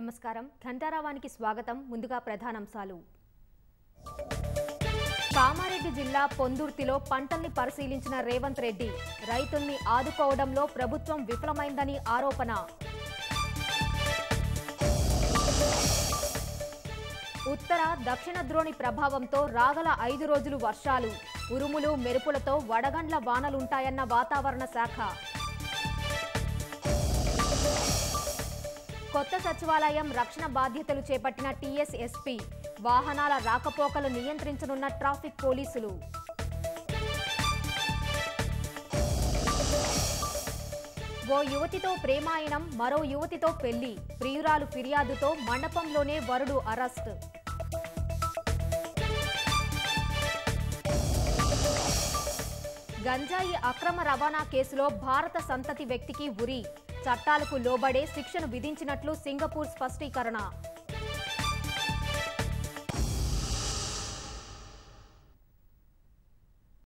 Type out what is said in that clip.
నమస్కారం. ఘంటారావానికి స్వాగతం. ముందుగా ప్రధానాంశాలు. కామారెడ్డి జిల్లా పొందుర్తిలో పంటల్ని పరిశీలించిన రేవంత్ రెడ్డి రైతుల్ని ఆదుకోవడంలో ప్రభుత్వం విఫలమైందని ఆరోపణ. ఉత్తర దక్షిణ ద్రోణి ప్రభావంతో రాగల ఐదు రోజులు వర్షాలు. ఉరుములు మెరుపులతో వడగండ్ల వానలుంటాయన్న వాతావరణ శాఖ. కొత్త సచివాలయం రక్షణ బాధ్యతలు చేపట్టిన టీఎస్ఎస్పీ వాహనాల రాకపోకలు నియంత్రించనున్న ట్రాఫిక్ పోలీసులు. ఓ యువతితో ప్రేమాయణం మరో యువతితో పెళ్ళి ప్రియురాలు ఫిర్యాదుతో మండపంలోనే వరుడు అరెస్ట్. గంజాయి అక్రమ రవాణా కేసులో భారత సంతతి వ్యక్తికి ఉరి. చట్టాలకు లోబడే శిక్షను విధించినట్లు సింగపూర్ స్పష్టీకరణ.